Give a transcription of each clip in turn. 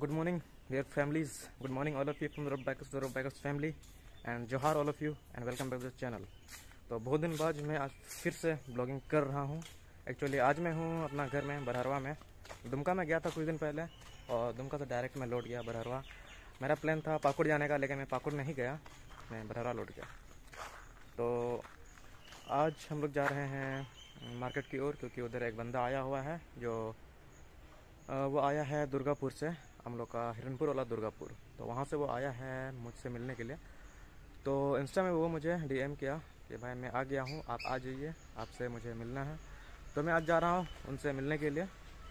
Good morning, dear families. Good morning, all of you from the Rob Bikers, the Rob Bikers family, and Johar all of you, and welcome back to the channel. तो बहुत दिन बाद मैं आज फिर से blogging कर रहा हूँ. एक्चुअली आज मैं हूँ अपना घर में बरहरवा में. दुमका में गया था कुछ दिन पहले और दुमका से डायरेक्ट मैं लौट गया बरहरवा. मेरा प्लान था पाकुड़ जाने का लेकिन मैं पाकुड़ नहीं गया. मैं बरहरवा लौट गया. तो आज हम लोग जा रहे हैं मार्केट की ओर क्योंकि उधर एक बंदा आया हुआ है जो वो आया है दुर्गापुर से. हम लोग का हिरनपुर वाला दुर्गापुर। तो वहाँ से वो आया है मुझसे मिलने के लिए। तो इंस्टा में वो मुझे डीएम किया कि भाई मैं आ गया हूँ, आप आ जाइए, आपसे मुझे मिलना है। तो मैं आज जा रहा हूँ उनसे मिलने के लिए।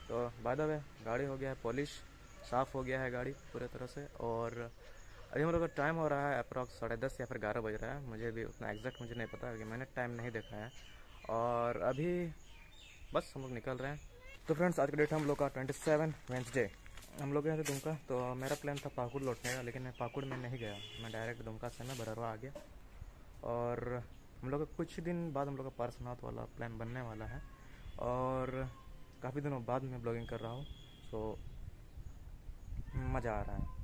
तो बाय द वे गाड़ी हो गया है पॉलिश साफ़ हो गया है गाड़ी पूरे तरह से। और अभी हम लोग का टाइम हो रहा है अप्रॉक्स साढ़े दस या फिर ग्यारह बज रहा है। मुझे भी उतना एग्जैक्ट मुझे नहीं पता, क्योंकि मैंने टाइम नहीं देखा है। और अभी बस हम लोग निकल रहे हैं। तो फ्रेंड्स आज का डेट हम लोग का ट्वेंटी सेवन वेंसडे हम लोग गए थे दुमका तो मेरा प्लान था पाकुड़ लौटने का, लेकिन मैं पाकुड़ में नहीं गया। मैं डायरेक्ट दुमका से मैं बररवा आ गया और हम लोग का कुछ दिन बाद हम लोग का पार्सनाथ वाला प्लान बनने वाला है। और काफ़ी दिनों बाद मैं ब्लॉगिंग कर रहा हूँ तो मज़ा आ रहा है।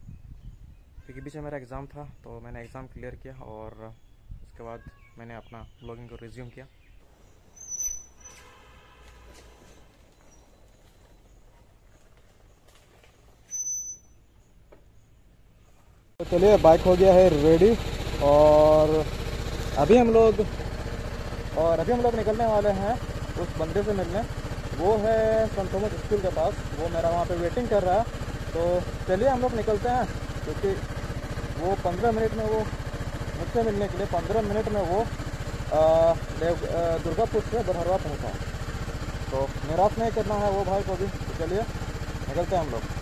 क्योंकि पीछे मेरा एग्ज़ाम था तो मैंने एग्ज़ाम क्लियर किया और उसके बाद मैंने अपना ब्लॉगिंग को रिज्यूम किया। चलिए बाइक हो गया है रेडी और अभी हम लोग और अभी हम लोग निकलने वाले हैं उस बंदे से मिलने। वो है संत थॉमस स्कूल के पास। वो मेरा वहाँ पे वेटिंग कर रहा है। तो चलिए, हम लोग निकलते हैं। क्योंकि वो पंद्रह मिनट में वो मुझसे मिलने के लिए पंद्रह मिनट में वो दुर्गापुर से बरहरवा पहुँचा। तो निराश नहीं करना है वो भाई को भी। तो चलिए, निकलते हैं हम लोग।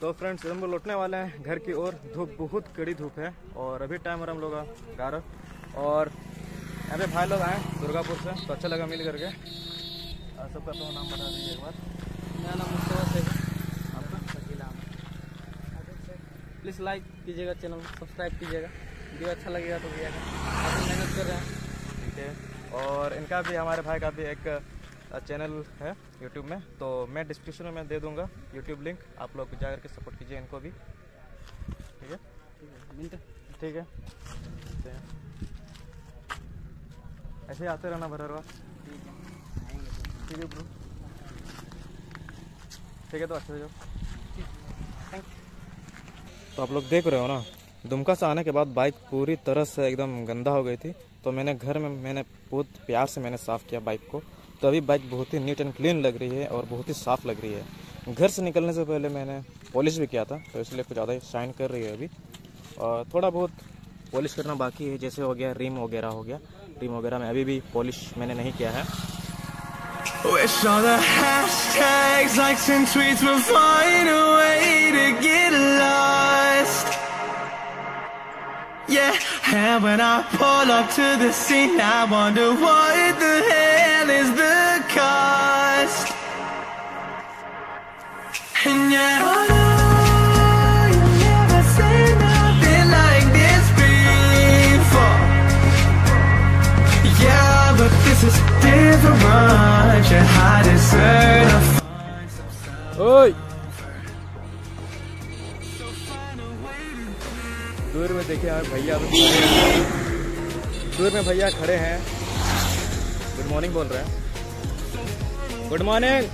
तो फ्रेंड्स हम लोग लौटने वाले हैं घर की ओर। धूप बहुत कड़ी धूप है और अभी टाइम हो रहा हम लोग ग्यारह और यहाँ पे भाई लोग आए दुर्गापुर से तो अच्छा लगा मिल करके। और सबका तो नाम बता दीजिए एक बार। मेरा नाम मुस्तफ़ा शेख आपका? शकील प्लीज़ लाइक कीजिएगा चैनल सब्सक्राइब कीजिएगा। वीडियो अच्छा लगेगा तो भैया मेहनत कर रहे हैं। ठीक है। और इनका भी हमारे भाई का भी एक चैनल है यूट्यूब में तो मैं डिस्क्रिप्शन में दे दूँगा यूट्यूब लिंक आप लोग जा करके सपोर्ट कीजिए इनको भी। ठीक है? ठीक है? मिलते ठीक है ऐसे आते रहना है। तो। ठीक है ब्रो ठीक है तो अच्छे से जाओ। तो आप लोग देख रहे हो ना दुमका से आने के बाद बाइक पूरी तरह से एकदम गंदा हो गई थी। तो मैंने घर में मैंने बहुत प्यार से मैंने साफ़ किया बाइक को। तो अभी बाइक बहुत ही नीट एंड क्लीन लग रही है और बहुत ही साफ़ लग रही है। घर से निकलने से पहले मैंने पॉलिश भी किया था तो इसलिए कुछ ज़्यादा शाइन कर रही है अभी। और थोड़ा बहुत पॉलिश करना बाकी है जैसे हो गया रिम वगैरह हो गया। रिम वगैरह में अभी भी पॉलिश मैंने नहीं किया है. Yeah, and when I pull up to the scene, I wonder what the hell is the cost. And oh, I like this before. Yeah, but this is different. You're hiding certified. ओए दूर में देखिए हमारे भैया। दूर में भैया खड़े हैं। गुड मॉर्निंग बोल रहे हैं। Good morning